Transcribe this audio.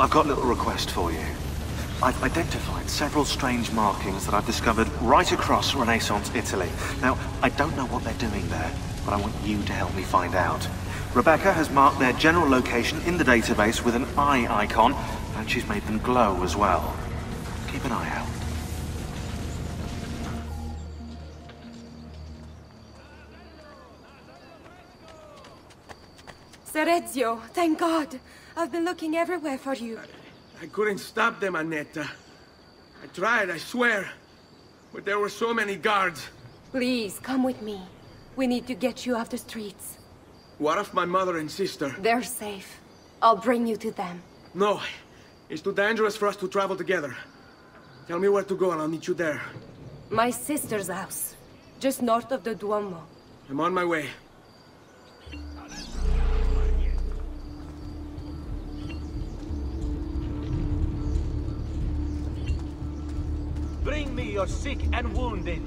I've got a little request for you. I've identified several strange markings that I've discovered right across Renaissance Italy. Now, I don't know what they're doing there, but I want you to help me find out. Rebecca has marked their general location in the database with an eye icon, and she's made them glow as well. Keep an eye out. Ser Ezio, thank God. I've been looking everywhere for you. I couldn't stop them, Annetta. I tried, I swear. But there were so many guards. Please, come with me. We need to get you off the streets. What of my mother and sister? They're safe. I'll bring you to them. No. It's too dangerous for us to travel together. Tell me where to go and I'll meet you there. My sister's house. Just north of the Duomo. I'm on my way. Me your sick and wounded.